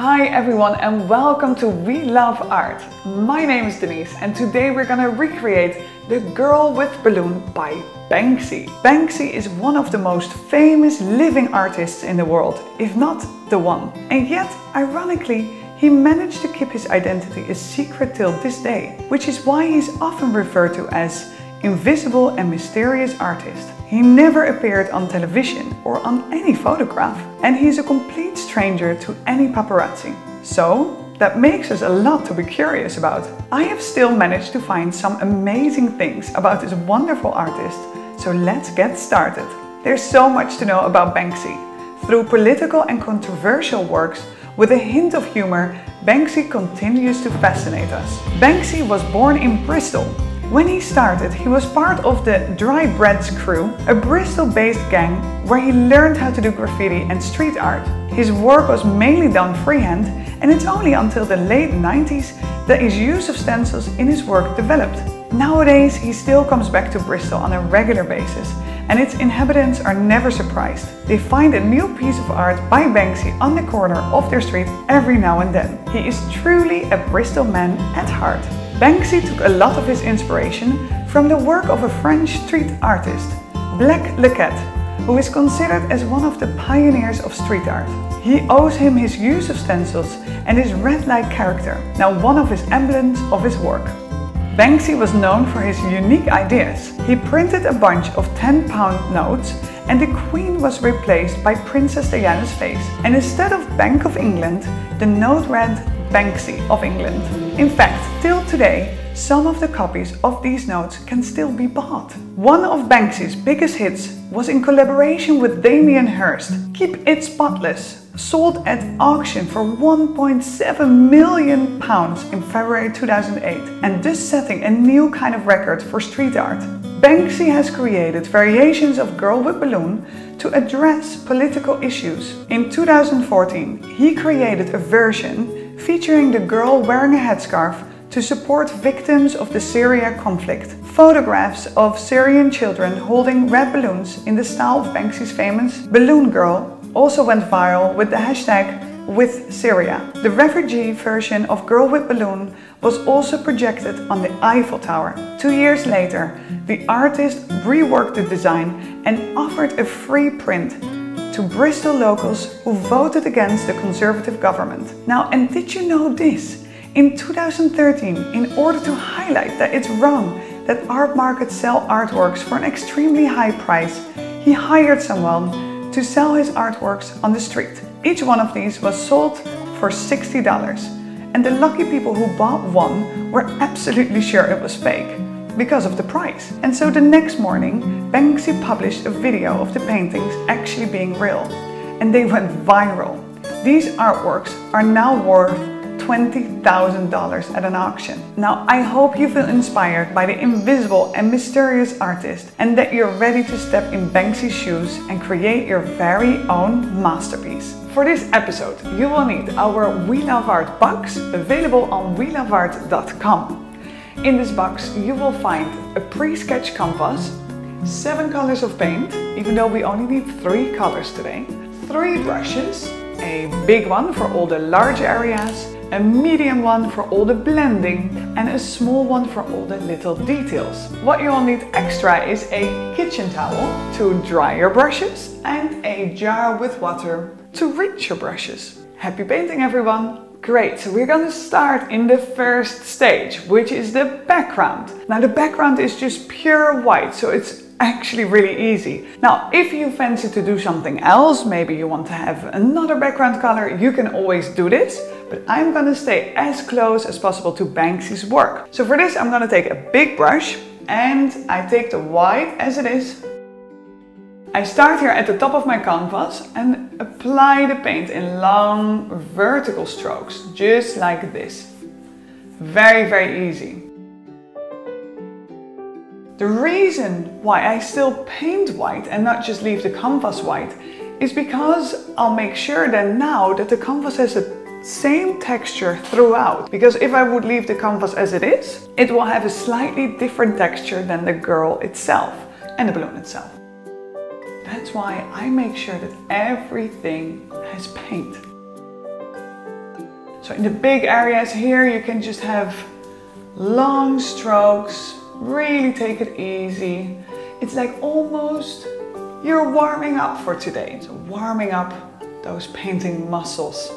Hi everyone and welcome to We Love Art. My name is Denise and today we're gonna recreate The Girl with Balloon by Banksy. Banksy is one of the most famous living artists in the world, if not the one. And yet, ironically, he managed to keep his identity a secret till this day, which is why he's often referred to as invisible and mysterious artist. He never appeared on television or on any photograph, and he's a complete stranger to any paparazzi. So, that makes us a lot to be curious about. I have still managed to find some amazing things about this wonderful artist, so let's get started. There's so much to know about Banksy. Through political and controversial works, with a hint of humor, Banksy continues to fascinate us. Banksy was born in Bristol when he started, he was part of the Dry Breads crew, a Bristol-based gang where he learned how to do graffiti and street art. His work was mainly done freehand and it's only until the late 90s that his use of stencils in his work developed. Nowadays, he still comes back to Bristol on a regular basis and its inhabitants are never surprised. They find a new piece of art by Banksy on the corner of their street every now and then. He is truly a Bristol man at heart. Banksy took a lot of his inspiration from the work of a French street artist, Blek le Rat, who is considered as one of the pioneers of street art. He owes him his use of stencils and his rat-like character, now one of his emblems of his work. Banksy was known for his unique ideas. He printed a bunch of 10 pound notes and the Queen was replaced by Princess Diana's face. And instead of Bank of England, the note read Banksy of England. In fact, till today, some of the copies of these notes can still be bought. One of Banksy's biggest hits was in collaboration with Damien Hirst, Keep It Spotless, sold at auction for 1.7 million pounds in February 2008 and thus setting a new kind of record for street art. Banksy has created variations of Girl with Balloon to address political issues. In 2014, he created a version featuring the girl wearing a headscarf to support victims of the Syria conflict. Photographs of Syrian children holding red balloons in the style of Banksy's famous Balloon Girl also went viral with the hashtag with Syria. The refugee version of Girl with Balloon was also projected on the Eiffel Tower. Two years later, the artist reworked the design and offered a free print to Bristol locals who voted against the Conservative government. Now, and did you know this? In 2013, in order to highlight that it's wrong that art markets sell artworks for an extremely high price, he hired someone to sell his artworks on the street. Each one of these was sold for $60 and the lucky people who bought one were absolutely sure it was fake because of the price. And so the next morning, Banksy published a video of the paintings actually being real, and they went viral. These artworks are now worth $20,000 at an auction. Now, I hope you feel inspired by the invisible and mysterious artist and that you're ready to step in Banksy's shoes and create your very own masterpiece. For this episode, you will need our We Love Art box available on weloveart.com. In this box you will find a pre-sketched canvas, seven colors of paint, even though we only need three colors today, three brushes, a big one for all the large areas, a medium one for all the blending and a small one for all the little details. What you'll need extra is a kitchen towel to dry your brushes and a jar with water to rinse your brushes. Happy painting everyone! Great, so we're gonna start in the first stage, which is the background. Now the background is just pure white, so it's actually really easy. Now, if you fancy to do something else, maybe you want to have another background color, you can always do this, but I'm gonna stay as close as possible to Banksy's work. So for this, I'm gonna take a big brush and I take the white as it is I start here at the top of my canvas and apply the paint in long vertical strokes, just like this. Very, very easy. The reason why I still paint white and not just leave the canvas white is because I'll make sure that now that the canvas has the same texture throughout. Because if I would leave the canvas as it is, it will have a slightly different texture than the girl itself and the balloon itself. That's why I make sure that everything has paint. So in the big areas here, you can just have long strokes, really take it easy. It's like almost you're warming up for today. So warming up those painting muscles.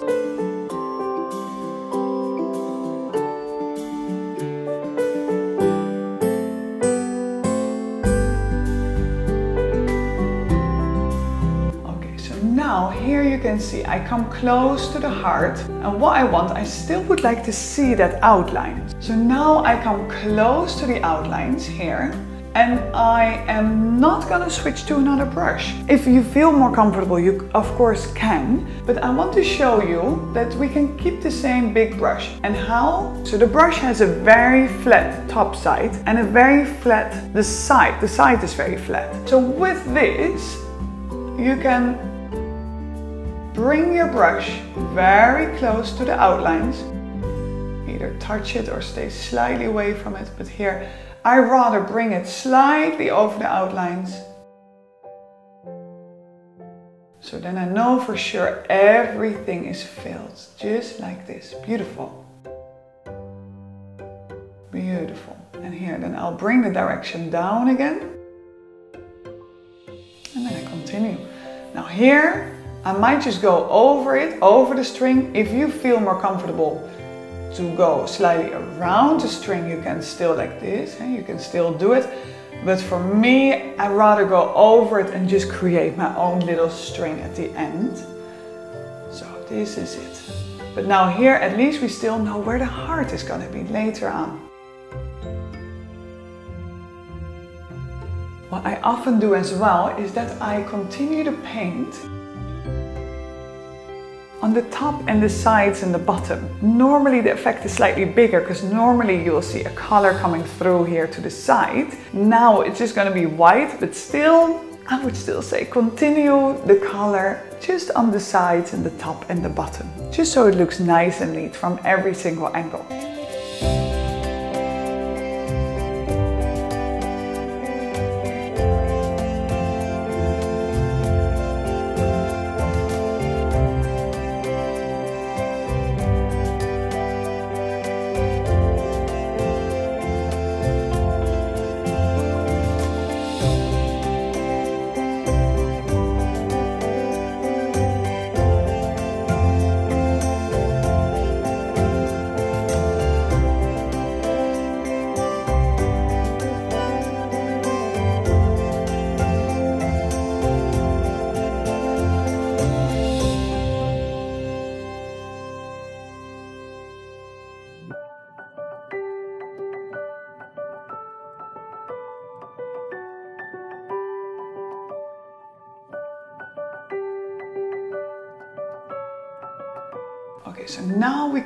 You can see I come close to the heart and what I want I still would like to see that outline so now I come close to the outlines here and I am not gonna switch to another brush. If you feel more comfortable, you of course can, but I want to show you that we can keep the same big brush. And how? So the brush has a very flat top side and a very flat, the side, the side is very flat. So with this, you can bring your brush very close to the outlines. Either touch it or stay slightly away from it, but here I rather bring it slightly over the outlines. So then I know for sure everything is filled, just like this. Beautiful. Beautiful. And here, then I'll bring the direction down again. And then I continue. Now here, I might just go over it, over the string. If you feel more comfortable to go slightly around the string, you can still like this, and you can still do it. But for me, I rather go over it and just create my own little string at the end. So this is it. But now here, at least we still know where the heart is gonna be later on. What I often do as well is that I continue to paint on the top and the sides and the bottom. Normally the effect is slightly bigger because normally you'll see a color coming through here to the side. Now it's just to be white, but still, I would still say continue the color just on the sides and the top and the bottom. Just so it looks nice and neat from every single angle.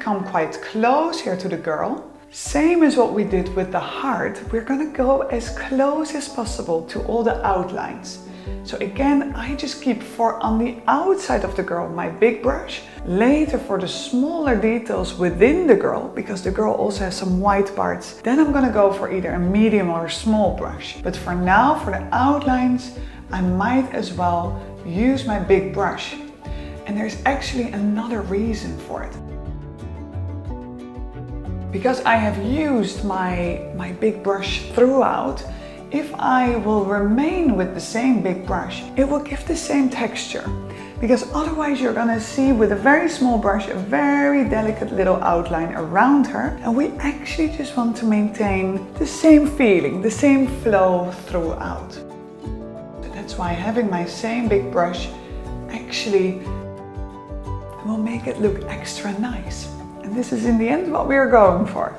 Come quite close here to the girl. Same as what we did with the heart, we're gonna go as close as possible to all the outlines. So again, I just keep for on the outside of the girl my big brush. Later for the smaller details within the girl, because the girl also has some white parts, then I'm gonna go for either a medium or a small brush. But for now, for the outlines, I might as well use my big brush and there's actually another reason for it. Because I have used my, my big brush throughout, if I will remain with the same big brush, it will give the same texture. Because otherwise you're gonna see with a very small brush a very delicate little outline around her. And we actually just want to maintain the same feeling, the same flow throughout. So that's why having my same big brush actually will make it look extra nice. And this is in the end what we are going for.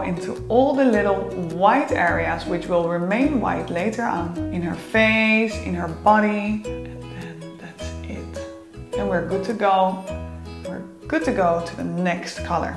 Into all the little white areas which will remain white later on in her face, in her body, and then that's it. And we're good to go. We're good to go to the next color.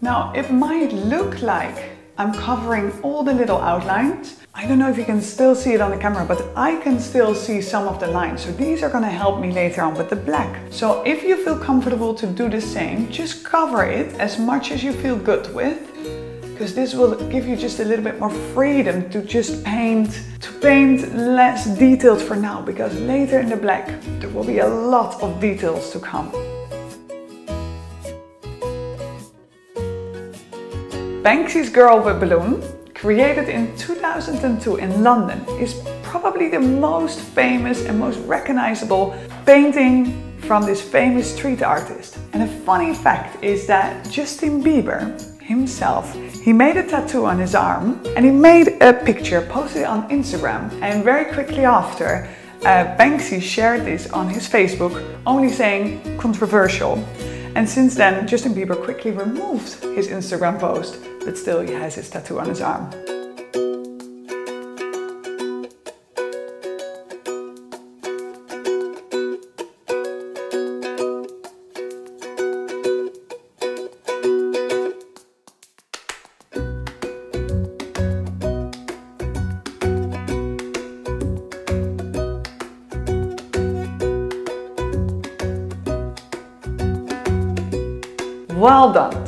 Now, it might look like I'm covering all the little outlines. I don't know if you can still see it on the camera, but I can still see some of the lines. So these are gonna help me later on with the black. So if you feel comfortable to do the same, just cover it as much as you feel good with because this will give you just a little bit more freedom to just paint, to paint less detailed for now, because later in the black, there will be a lot of details to come. Banksy's Girl with Balloon, created in 2002 in London, is probably the most famous and most recognizable painting from this famous street artist. And a funny fact is that Justin Bieber himself, he made a tattoo on his arm and he made a picture, posted it on Instagram and very quickly after uh, Banksy shared this on his Facebook, only saying controversial. And since then, Justin Bieber quickly removed his Instagram post, but still he has his tattoo on his arm.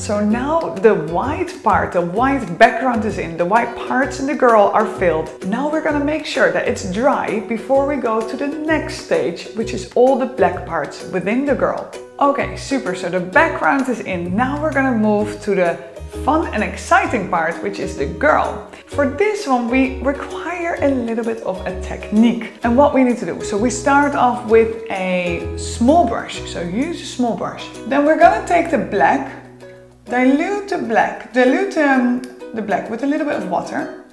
So now the white part, the white background is in, the white parts in the girl are filled. Now we're gonna make sure that it's dry before we go to the next stage, which is all the black parts within the girl. Okay, super. So the background is in. Now we're gonna move to the fun and exciting part, which is the girl. For this one, we require a little bit of a technique and what we need to do. So we start off with a small brush. So use a small brush. Then we're gonna take the black, dilute the black, dilute um, the black with a little bit of water.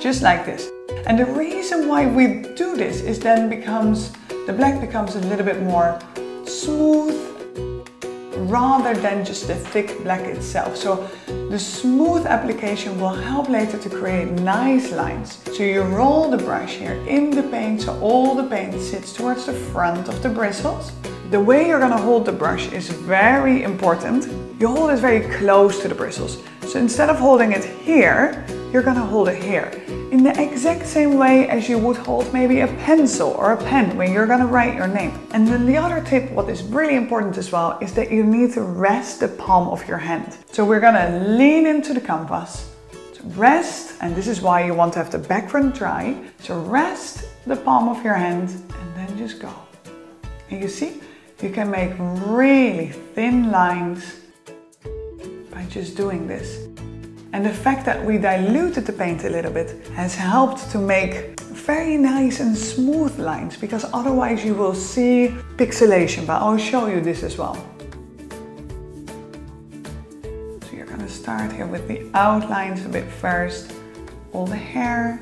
Just like this. And the reason why we do this is then becomes, the black becomes a little bit more smooth rather than just the thick black itself. So the smooth application will help later to create nice lines. So you roll the brush here in the paint so all the paint sits towards the front of the bristles. The way you're gonna hold the brush is very important. You hold it very close to the bristles. So instead of holding it here, you're gonna hold it here in the exact same way as you would hold maybe a pencil or a pen when you're gonna write your name. And then the other tip, what is really important as well, is that you need to rest the palm of your hand. So we're gonna lean into the canvas, so rest, and this is why you want to have the background dry. So rest the palm of your hand and then just go. And you see, you can make really thin lines by just doing this. And the fact that we diluted the paint a little bit has helped to make very nice and smooth lines because otherwise you will see pixelation, but I'll show you this as well. So you're gonna start here with the outlines a bit first, all the hair.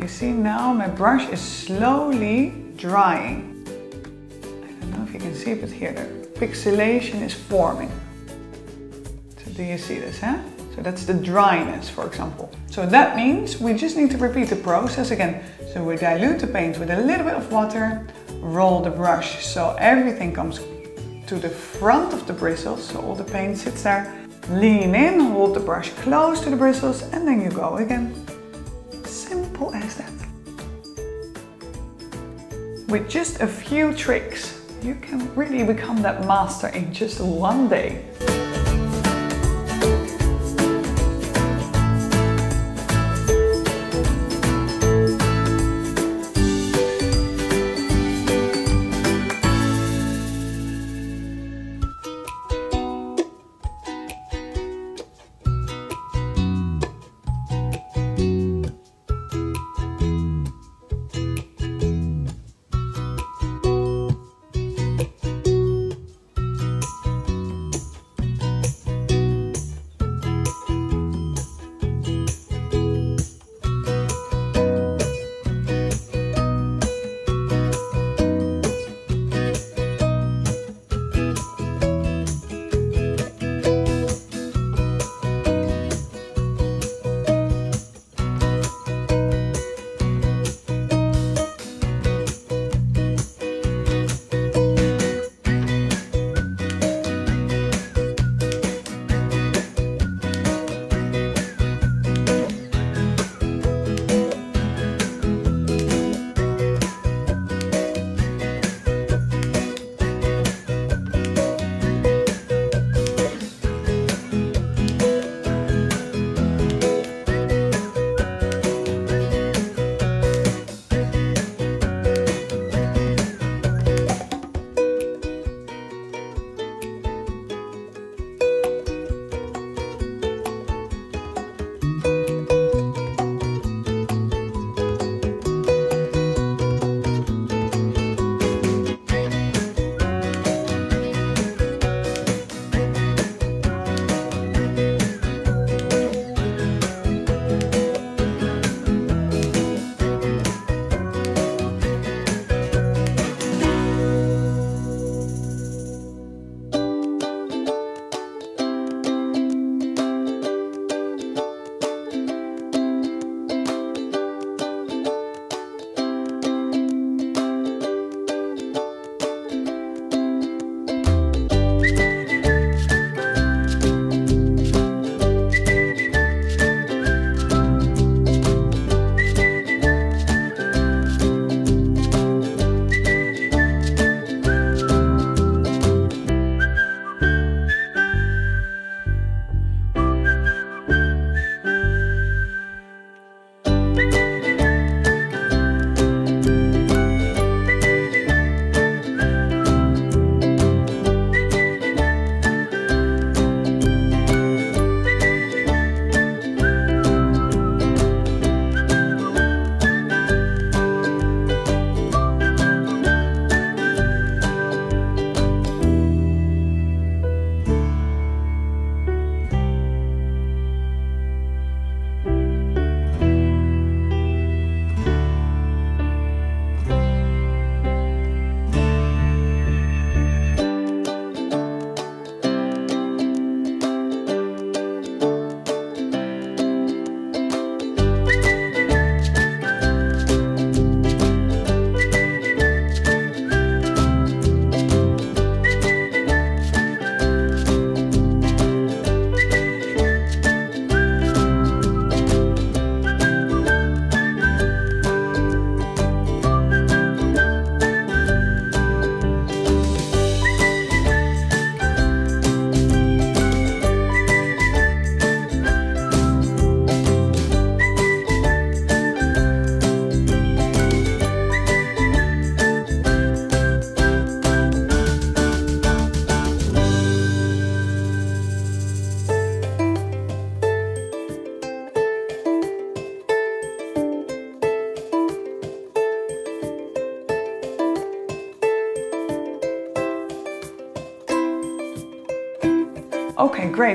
You see now my brush is slowly drying I don't know if you can see it here, the pixelation is forming. So do you see this, huh? So that's the dryness, for example. So that means we just need to repeat the process again. So we dilute the paint with a little bit of water, roll the brush so everything comes to the front of the bristles, so all the paint sits there. Lean in, hold the brush close to the bristles, and then you go again. With just a few tricks, you can really become that master in just one day.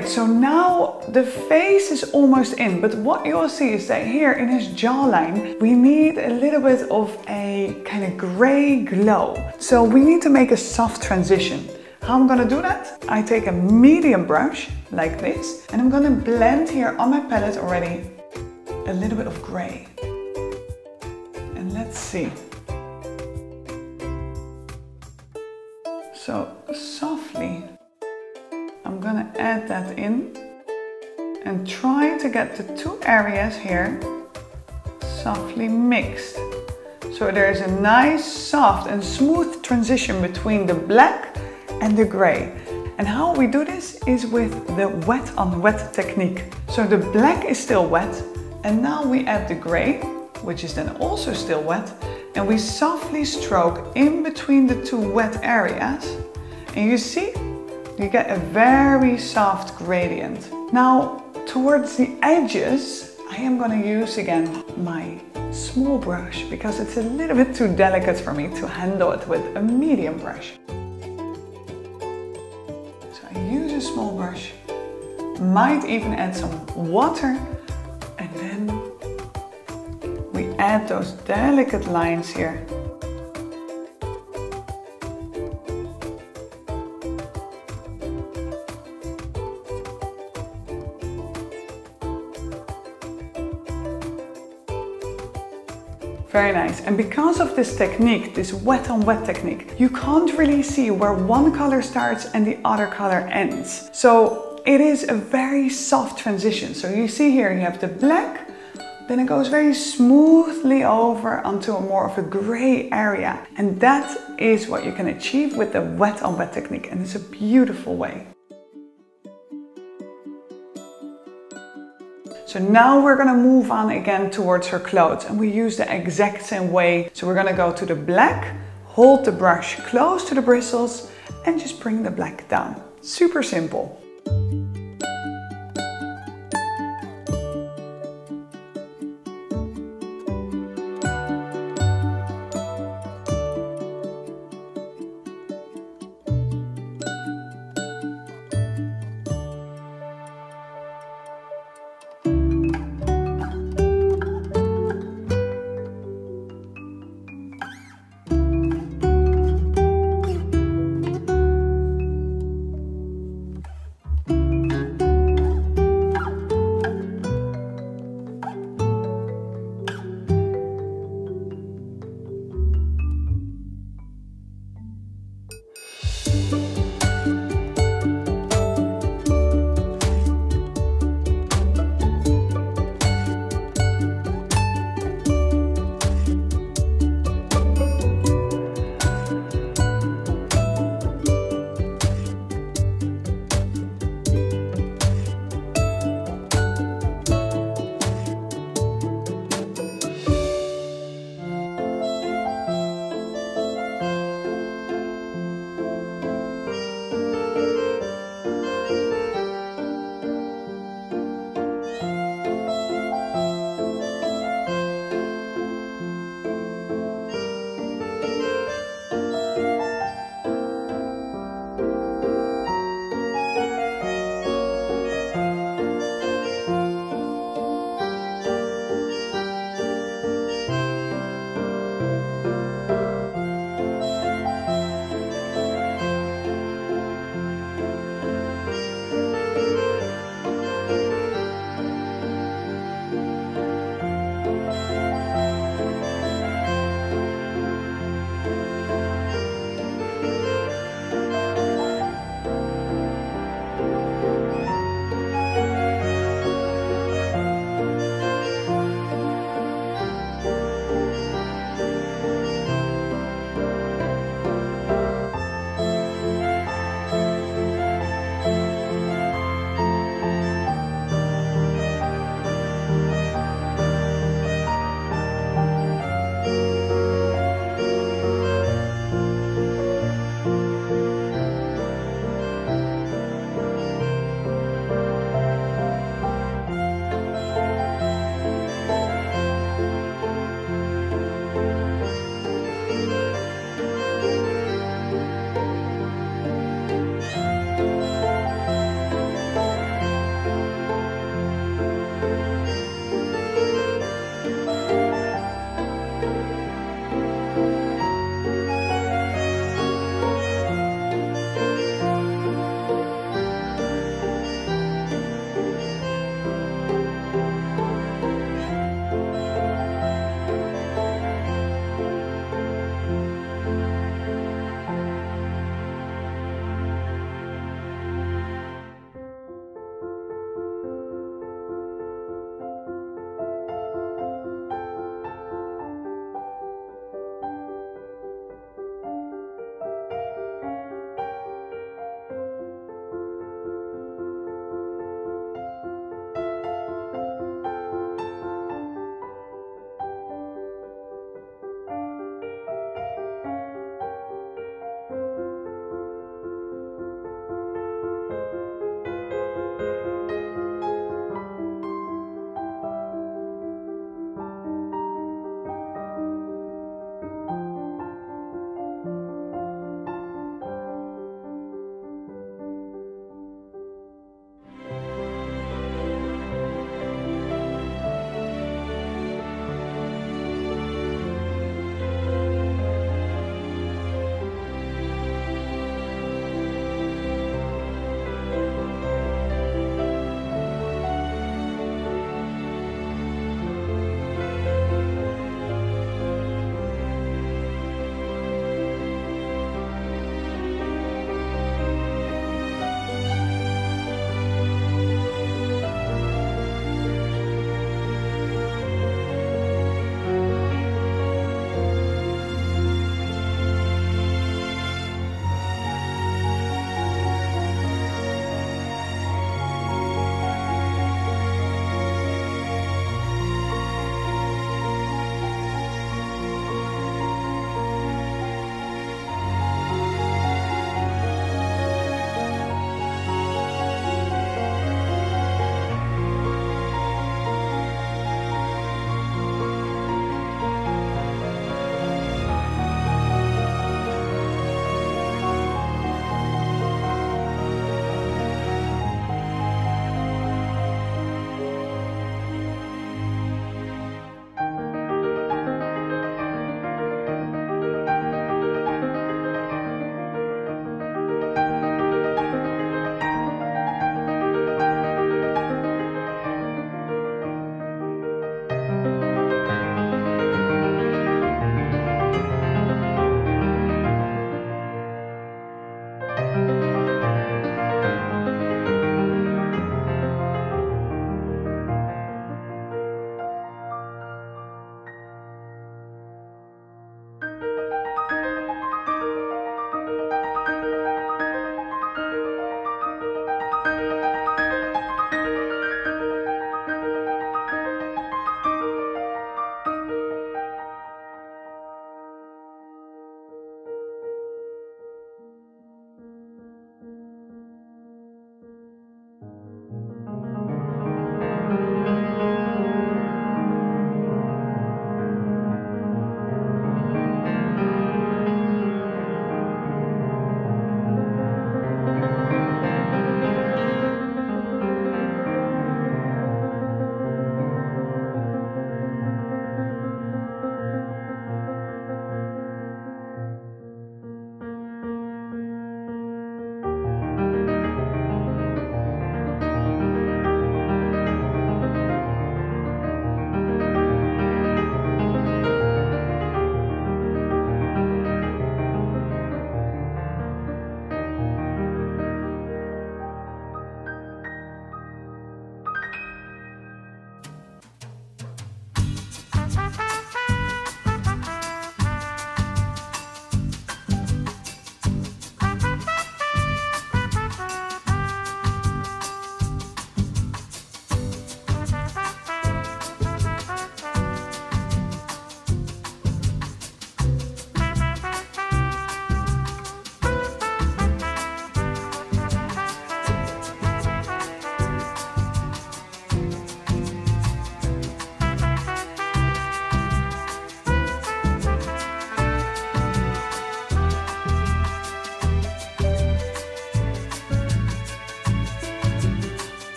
Great. So now the face is almost in, but what you will see is that here in his jawline, we need a little bit of a kind of gray glow. So we need to make a soft transition. How I'm gonna do that? I take a medium brush like this, and I'm gonna blend here on my palette already a little bit of gray. And let's see. So softly gonna add that in and try to get the two areas here softly mixed. So there's a nice soft and smooth transition between the black and the gray. And how we do this is with the wet on wet technique. So the black is still wet and now we add the gray, which is then also still wet, and we softly stroke in between the two wet areas. And you see you get a very soft gradient. Now, towards the edges, I am going to use again my small brush because it's a little bit too delicate for me to handle it with a medium brush. So I use a small brush, might even add some water and then we add those delicate lines here Very nice. And because of this technique, this wet on wet technique, you can't really see where one color starts and the other color ends. So it is a very soft transition. So you see here, you have the black, then it goes very smoothly over onto a more of a gray area. And that is what you can achieve with the wet on wet technique. And it's a beautiful way. So now we're gonna move on again towards her clothes and we use the exact same way. So we're gonna go to the black, hold the brush close to the bristles and just bring the black down. Super simple.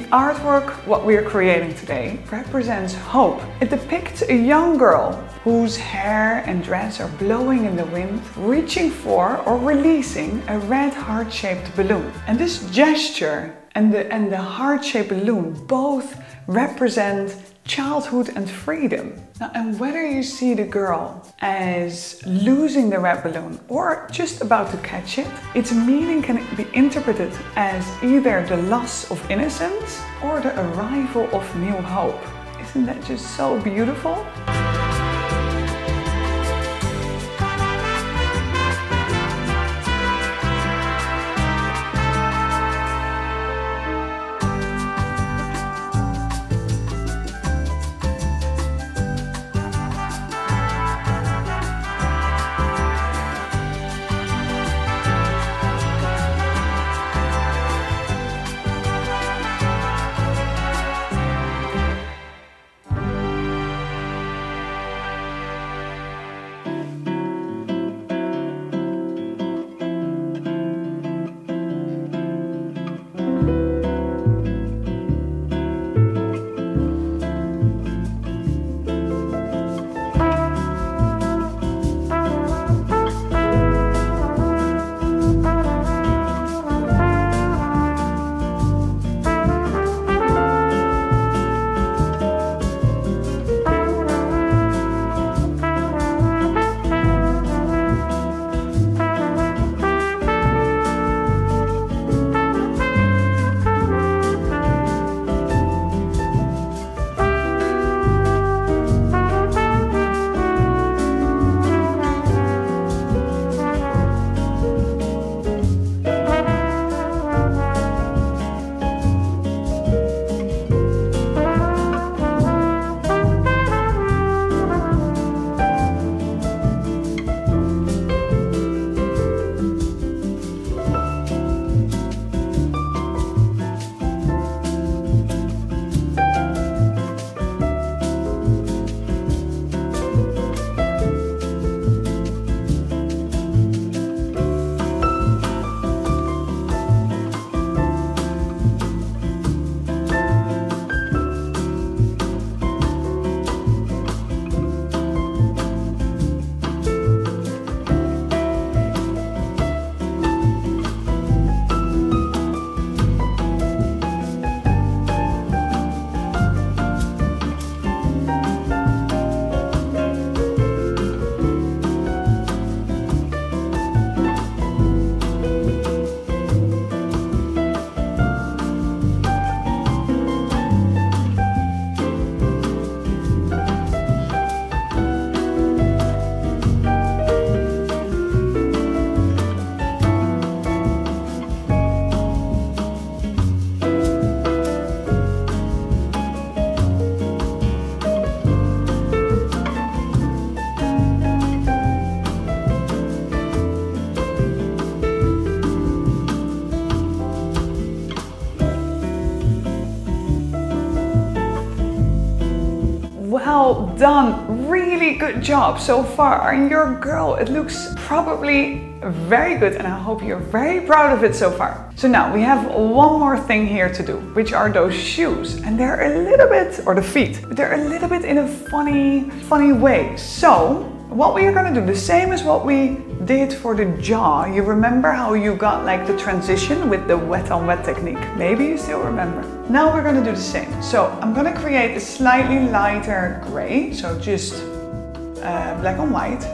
Artwork, what we are creating today, represents hope. It depicts a young girl whose hair and dress are blowing in the wind, reaching for or releasing a red heart-shaped balloon. And this gesture and the, and the heart-shaped balloon both represent childhood and freedom. Now, and whether you see the girl as losing the red balloon or just about to catch it, its meaning can be interpreted as either the loss of innocence or the arrival of new hope. Isn't that just so beautiful? Job so far. And your girl, it looks probably very good and I hope you're very proud of it so far. So now we have one more thing here to do, which are those shoes. And they're a little bit, or the feet, they're a little bit in a funny, funny way. So what we are gonna do, the same as what we did for the jaw. You remember how you got like the transition with the wet on wet technique? Maybe you still remember. Now we're gonna do the same. So I'm gonna create a slightly lighter gray. So just uh, black and white,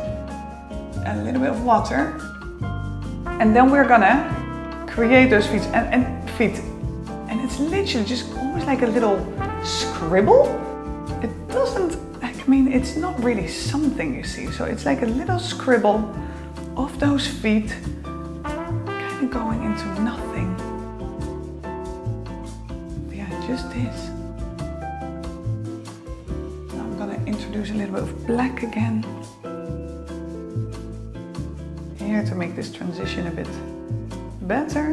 a little bit of water. And then we're gonna create those feet and, and feet. And it's literally just almost like a little scribble. It doesn't I mean, it's not really something you see. So it's like a little scribble of those feet kind of going into nothing. Yeah, just this. Gonna a little bit of black again. Here to make this transition a bit better.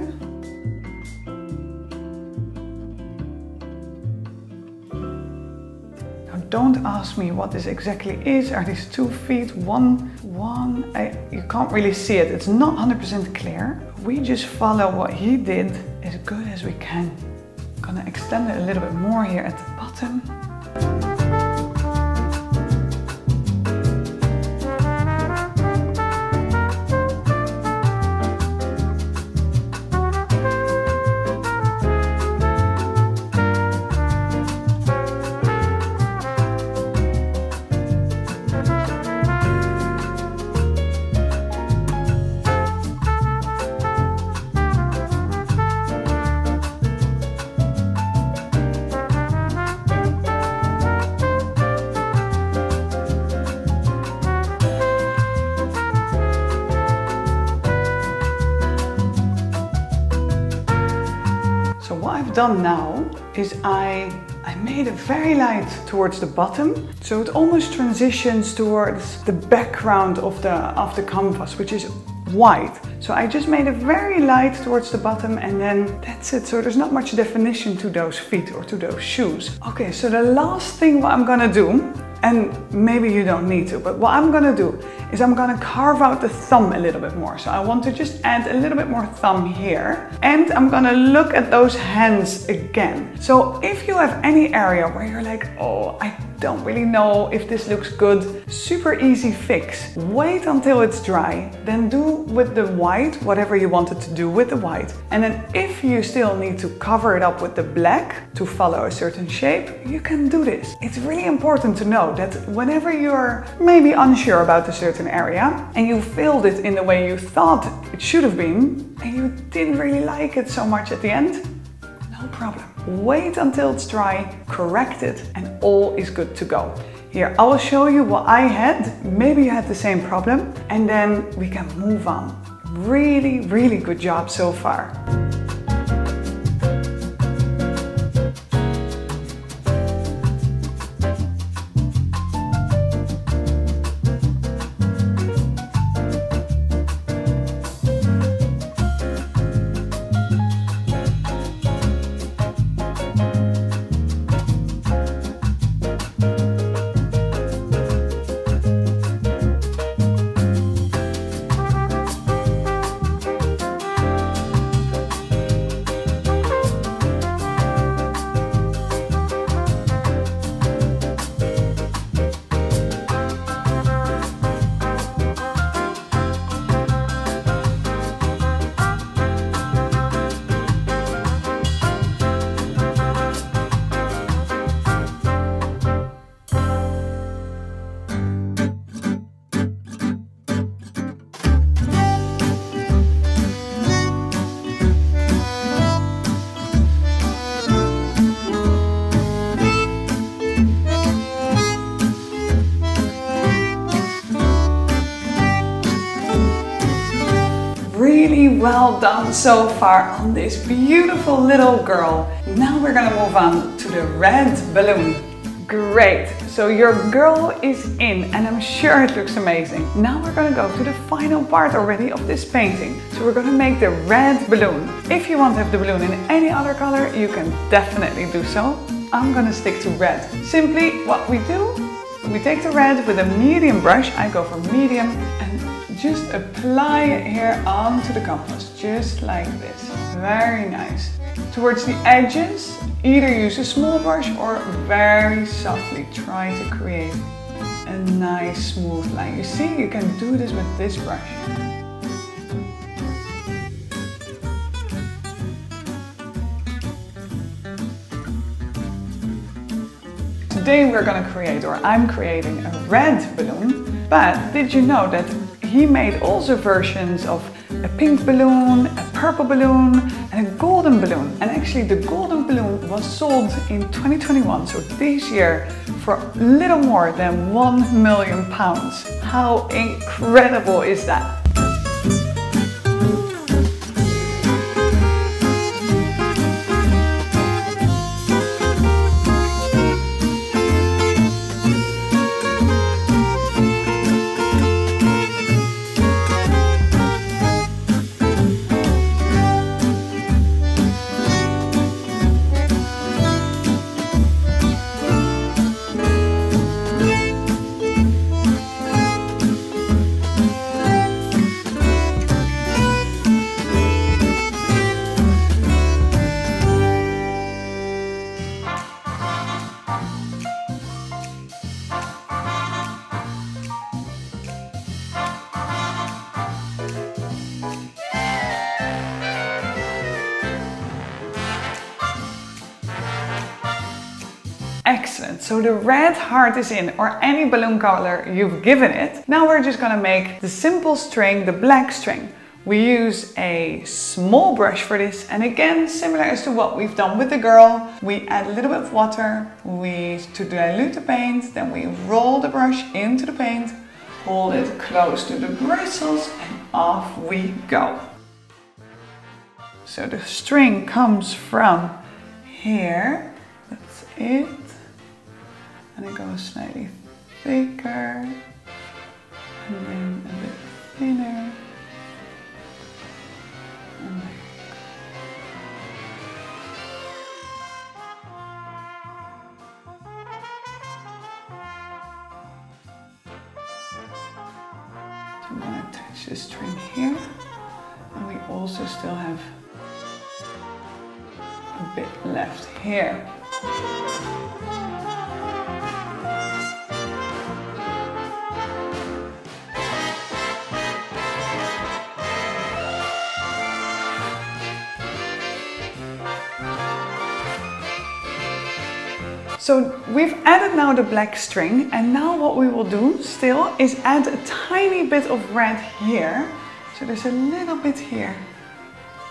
Now don't ask me what this exactly is. Are these two feet? One, one, I, you can't really see it. It's not 100% clear. We just follow what he did as good as we can. I'm gonna extend it a little bit more here at the bottom. Done now is I, I made it very light towards the bottom. So it almost transitions towards the background of the, of the canvas, which is white. So I just made it very light towards the bottom and then that's it. So there's not much definition to those feet or to those shoes. Okay, so the last thing what I'm gonna do, and maybe you don't need to, but what I'm gonna do is I'm gonna carve out the thumb a little bit more. So I want to just add a little bit more thumb here. And I'm gonna look at those hands again. So if you have any area where you're like, oh, I don't really know if this looks good, super easy fix. Wait until it's dry, then do with the white whatever you wanted to do with the white. And then if you still need to cover it up with the black to follow a certain shape, you can do this. It's really important to know that whenever you're maybe unsure about a certain area and you filled it in the way you thought it should have been and you didn't really like it so much at the end, no problem. Wait until it's dry, correct it, and all is good to go. Here, I will show you what I had. Maybe you had the same problem, and then we can move on. Really, really good job so far. Well done so far on this beautiful little girl. Now we're gonna move on to the red balloon. Great, so your girl is in and I'm sure it looks amazing. Now we're gonna go to the final part already of this painting. So we're gonna make the red balloon. If you want to have the balloon in any other color, you can definitely do so. I'm gonna stick to red. Simply what we do, we take the red with a medium brush, I go for medium, and just apply it here onto the canvas, just like this. Very nice. Towards the edges, either use a small brush or very softly try to create a nice smooth line. You see, you can do this with this brush. Today we're gonna create, or I'm creating a red balloon, but did you know that he made also versions of a pink balloon, a purple balloon and a golden balloon. And actually the golden balloon was sold in 2021, so this year, for a little more than 1 million pounds. How incredible is that? So the red heart is in or any balloon color you've given it. Now we're just gonna make the simple string, the black string. We use a small brush for this and again similar as to what we've done with the girl we add a little bit of water we to dilute the paint then we roll the brush into the paint hold it close to the bristles and off we go so the string comes from here that's it and it goes slightly thicker. And then a bit thinner. I'm going to attach the string here? And we also still have a bit left here. So we've added now the black string and now what we will do still is add a tiny bit of red here. So there's a little bit here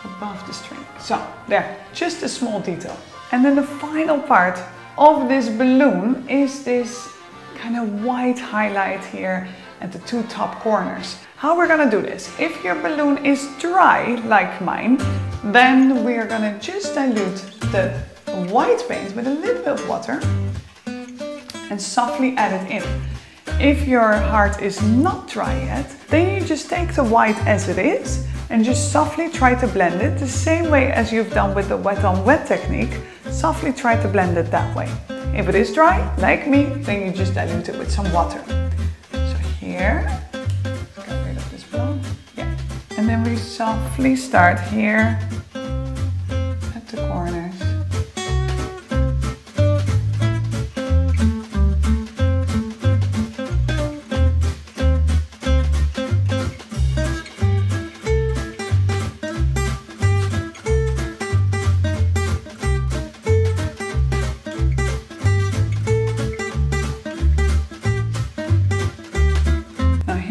above the string. So there, just a small detail. And then the final part of this balloon is this kind of white highlight here at the two top corners. How we're gonna do this? If your balloon is dry, like mine, then we're gonna just dilute the white paint with a little bit of water and softly add it in. If your heart is not dry yet, then you just take the white as it is and just softly try to blend it the same way as you've done with the wet on wet technique. Softly try to blend it that way. If it is dry, like me, then you just dilute it with some water. So here, get rid of this brown. Yeah. And then we softly start here at the corners.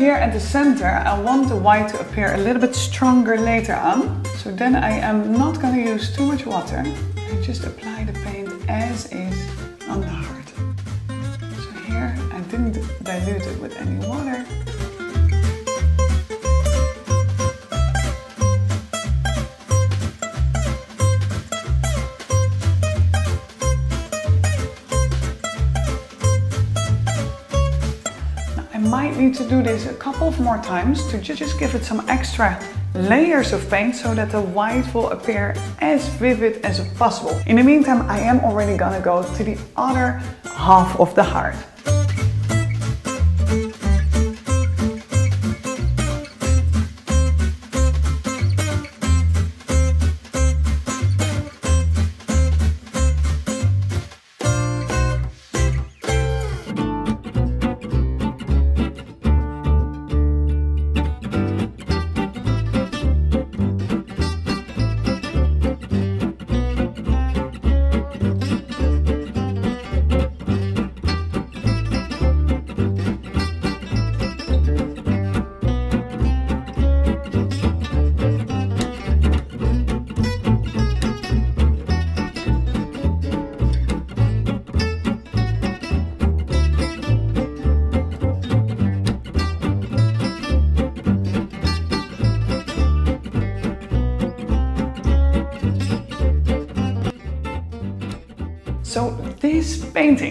Here at the center, I want the white to appear a little bit stronger later on. So then I am not going to use too much water. I just apply the paint as is on the heart. So here I didn't dilute it with any water. Need to do this a couple of more times to just give it some extra layers of paint so that the white will appear as vivid as possible. In the meantime, I am already gonna go to the other half of the heart.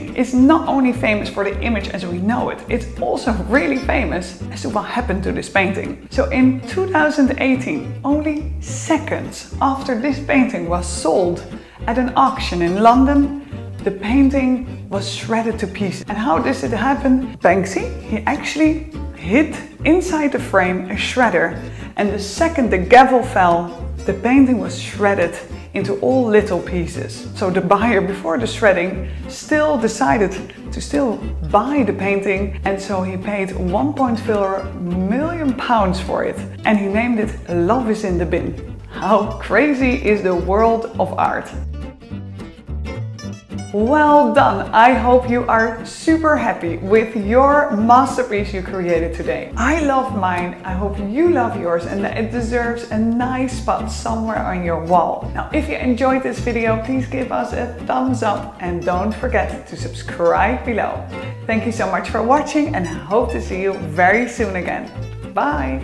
Painting is not only famous for the image as we know it, it's also really famous as to what happened to this painting. So in 2018, only seconds after this painting was sold at an auction in London, the painting was shredded to pieces. And how does it happen? Banksy, he actually hid inside the frame a shredder and the second the gavel fell, the painting was shredded into all little pieces. So the buyer before the shredding still decided to still buy the painting and so he paid 1.4 million pounds for it and he named it Love is in the Bin. How crazy is the world of art? Well done! I hope you are super happy with your masterpiece you created today. I love mine, I hope you love yours and that it deserves a nice spot somewhere on your wall. Now if you enjoyed this video, please give us a thumbs up and don't forget to subscribe below. Thank you so much for watching and hope to see you very soon again. Bye!